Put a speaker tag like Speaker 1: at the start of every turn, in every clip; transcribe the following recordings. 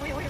Speaker 1: wait, wait, wait.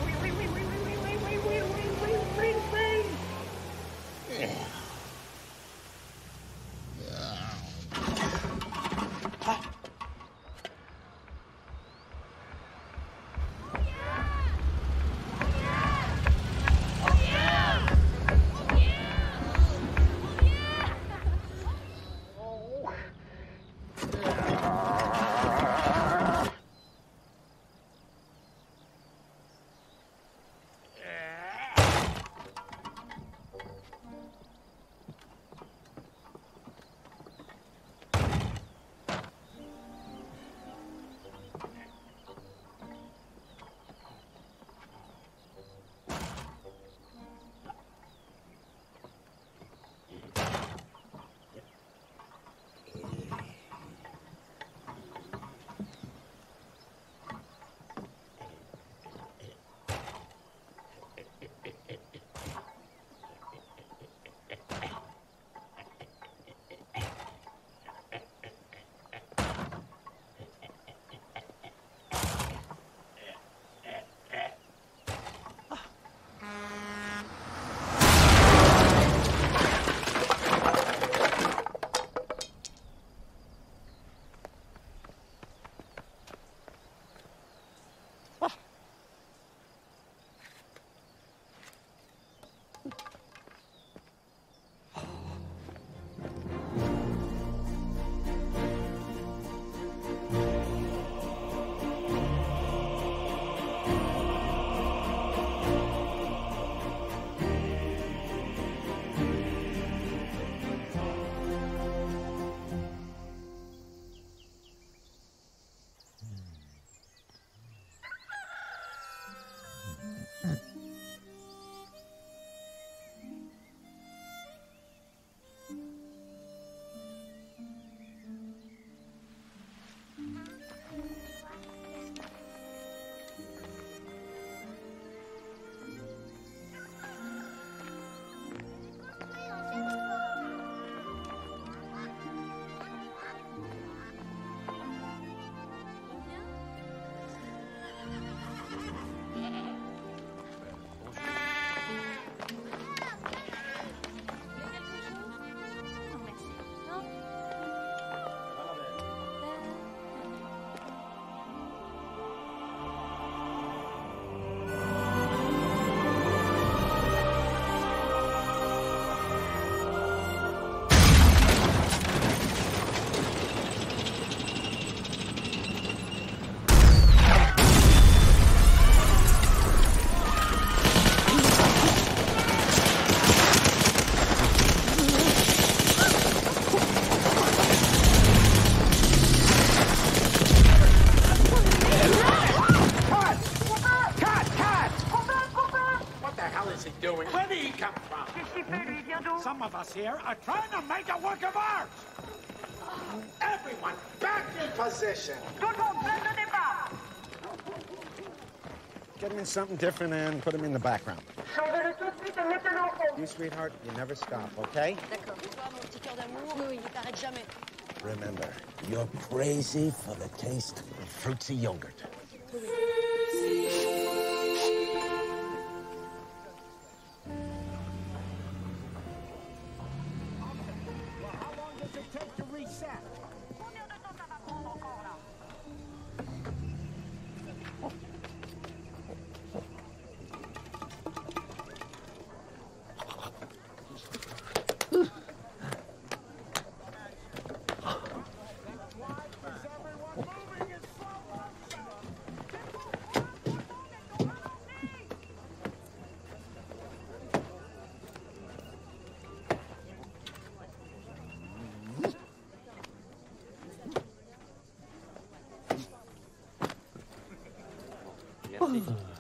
Speaker 2: Some of us here are trying to make a work of art.
Speaker 1: Everyone, back in position.
Speaker 3: Get him in something different and put him in the background. You, sweetheart, you never stop, okay? Remember, you're crazy for the taste of fruitsy yogurt.
Speaker 2: Mm-hmm.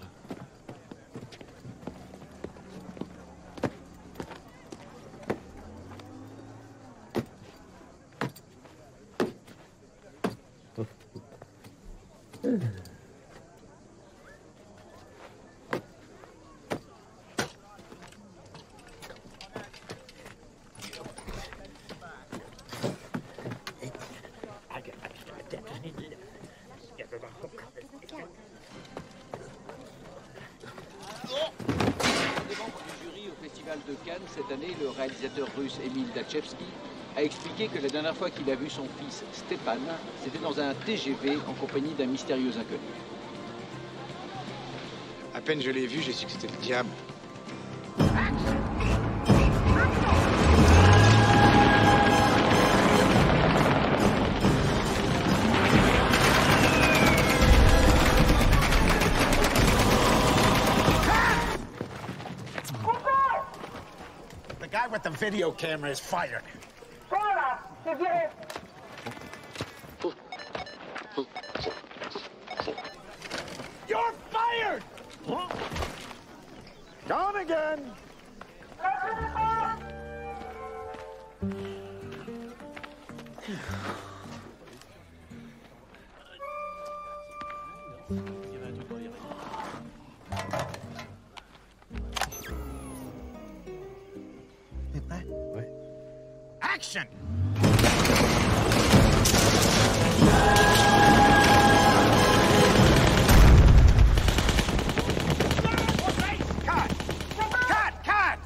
Speaker 4: Cette année, le réalisateur russe Emile Dachevsky a expliqué que la dernière fois qu'il a vu son fils Stepan, c'était dans un TGV en compagnie d'un mystérieux inconnu.
Speaker 5: À peine je l'ai vu, j'ai su que c'était le diable.
Speaker 2: Video camera is fired. You're fired! Gone again! Action! Cut! Cut! Cut!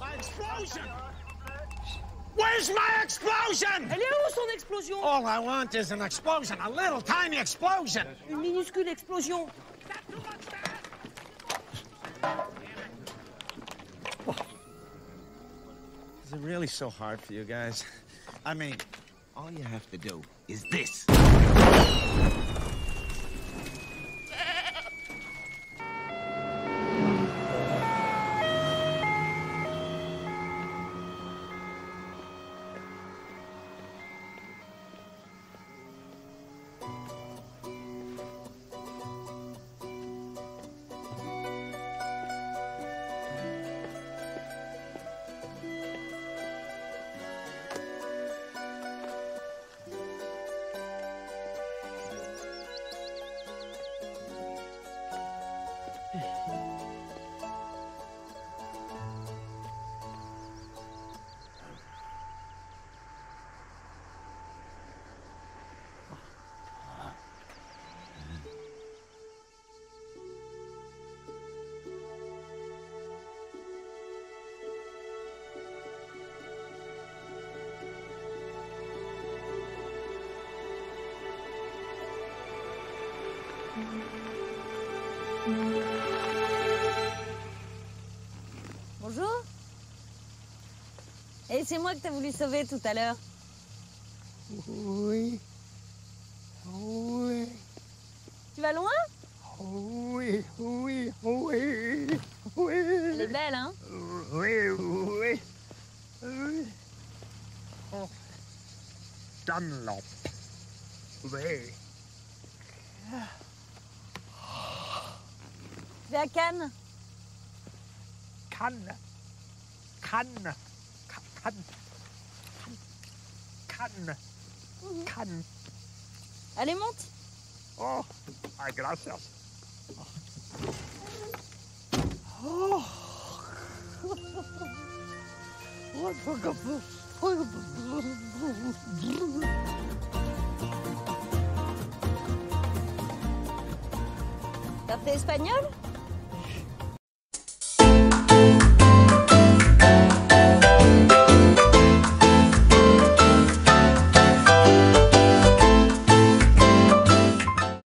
Speaker 2: My explosion! Where's my explosion?
Speaker 6: Elle est où son explosion
Speaker 2: All I want is an explosion, a little tiny explosion.
Speaker 6: Une minuscule explosion.
Speaker 3: Really so hard for you guys? I mean, all you have to do is this.
Speaker 7: Bonjour. Et c'est moi que t'as voulu sauver tout à l'heure.
Speaker 2: Oui. Oui.
Speaker 7: Tu vas loin?
Speaker 2: Oui, oui, oui. Oui.
Speaker 7: Elle est belle, hein?
Speaker 2: Oui, oui. Oui. Oh. Dunlop. Oui.
Speaker 7: Vas à Cannes
Speaker 2: Cannes. Cannes. Cannes. Cannes. Cannes.
Speaker 7: Allez, monte.
Speaker 2: Oh, ay, gracias. Oh.
Speaker 7: T'as fait espagnol?